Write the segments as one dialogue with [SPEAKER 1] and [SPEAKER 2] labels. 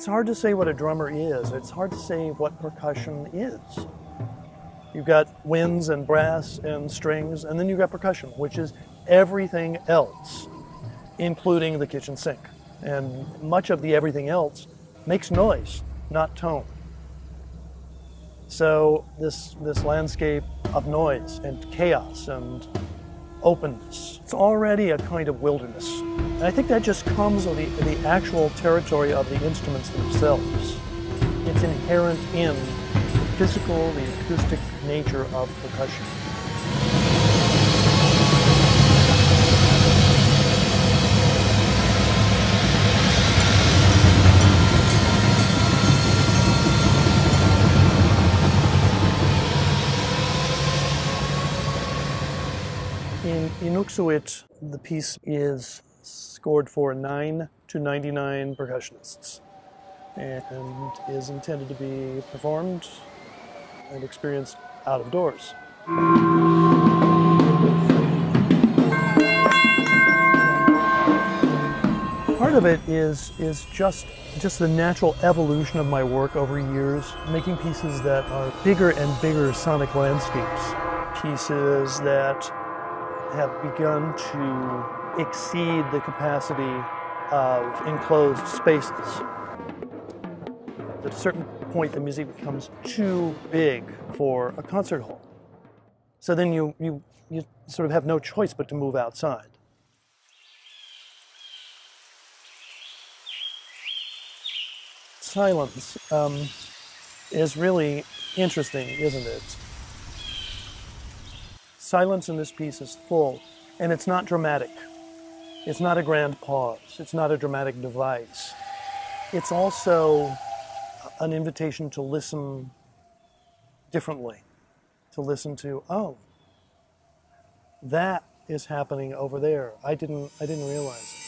[SPEAKER 1] it's hard to say what a drummer is. It's hard to say what percussion is. You've got winds and brass and strings, and then you've got percussion, which is everything else, including the kitchen sink. And much of the everything else makes noise, not tone. So this this landscape of noise and chaos and openness, it's already a kind of wilderness. And I think that just comes of the, the actual territory of the instruments themselves. It's inherent in the physical, the acoustic nature of percussion. In the piece is scored for 9 to 99 percussionists and is intended to be performed and experienced out of doors. Part of it is is just just the natural evolution of my work over years, making pieces that are bigger and bigger sonic landscapes, pieces that have begun to exceed the capacity of enclosed spaces. At a certain point, the music becomes too big for a concert hall. So then you, you, you sort of have no choice but to move outside. Silence um, is really interesting, isn't it? Silence in this piece is full, and it's not dramatic. It's not a grand pause. It's not a dramatic device. It's also an invitation to listen differently, to listen to, oh, that is happening over there. I didn't, I didn't realize it.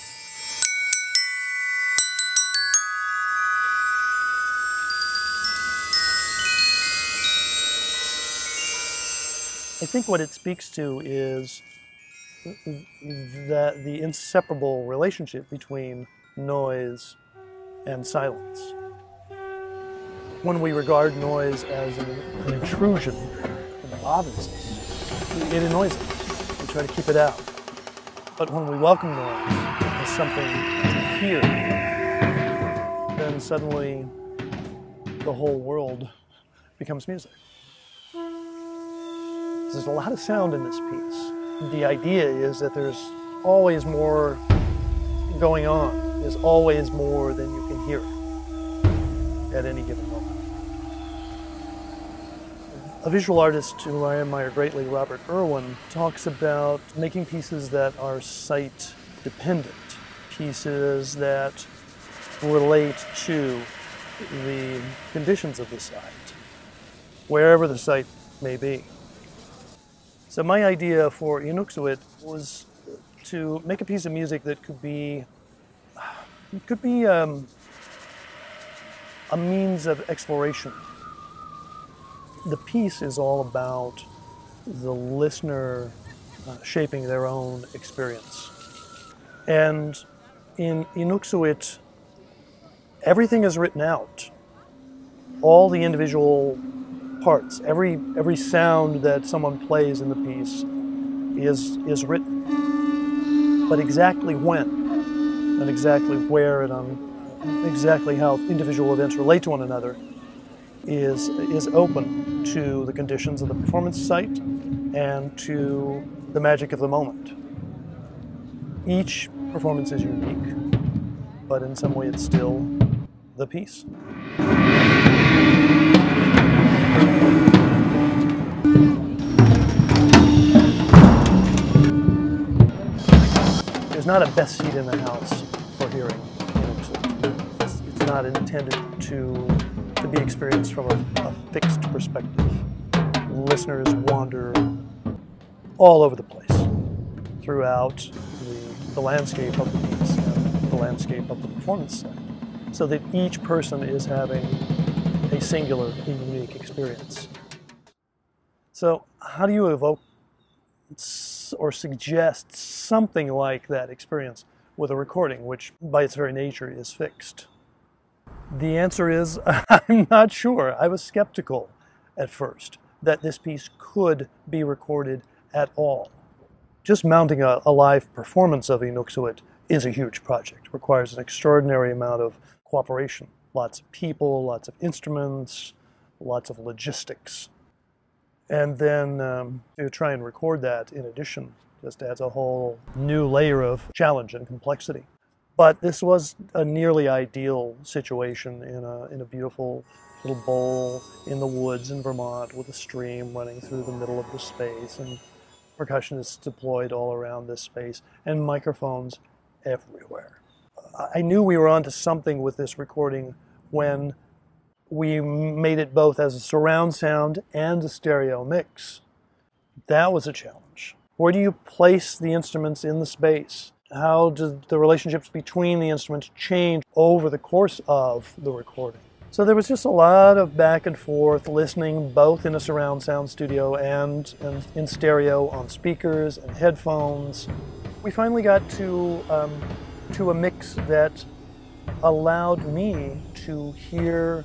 [SPEAKER 1] I think what it speaks to is that the inseparable relationship between noise and silence. When we regard noise as an, an intrusion, it bothers. It annoys us. We try to keep it out. But when we welcome noise as something to hear, then suddenly the whole world becomes music. There's a lot of sound in this piece. The idea is that there's always more going on. There's always more than you can hear at any given moment. A visual artist who I admire greatly, Robert Irwin, talks about making pieces that are site dependent, pieces that relate to the conditions of the site, wherever the site may be. So my idea for Inuksuit was to make a piece of music that could be could be um, a means of exploration. The piece is all about the listener uh, shaping their own experience. And in Inuksuit, everything is written out. All the individual parts. Every every sound that someone plays in the piece is is written, but exactly when and exactly where and um, exactly how individual events relate to one another is is open to the conditions of the performance site and to the magic of the moment. Each performance is unique, but in some way it's still the piece. Not a best seat in the house for hearing. It's, it's not intended to, to be experienced from a, a fixed perspective. Listeners wander all over the place throughout the, the landscape of the piece and the landscape of the performance site so that each person is having a singular and unique experience. So, how do you evoke or suggest something like that experience with a recording, which by its very nature is fixed? The answer is I'm not sure. I was skeptical at first that this piece could be recorded at all. Just mounting a, a live performance of Inuksuit is a huge project. It requires an extraordinary amount of cooperation. Lots of people, lots of instruments, lots of logistics. And then um, to try and record that in addition just adds a whole new layer of challenge and complexity. But this was a nearly ideal situation in a, in a beautiful little bowl in the woods in Vermont with a stream running through the middle of the space and percussionists deployed all around this space and microphones everywhere. I knew we were onto something with this recording when we made it both as a surround sound and a stereo mix. That was a challenge. Where do you place the instruments in the space? How do the relationships between the instruments change over the course of the recording? So there was just a lot of back and forth listening both in a surround sound studio and, and in stereo on speakers and headphones. We finally got to, um, to a mix that allowed me to hear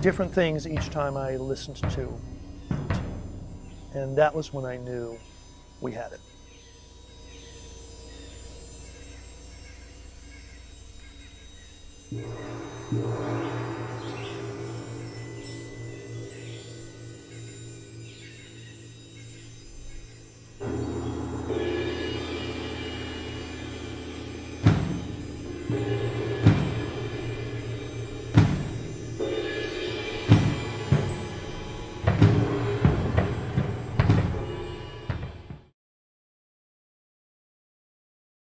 [SPEAKER 1] different things each time I listened to. And that was when I knew we had it.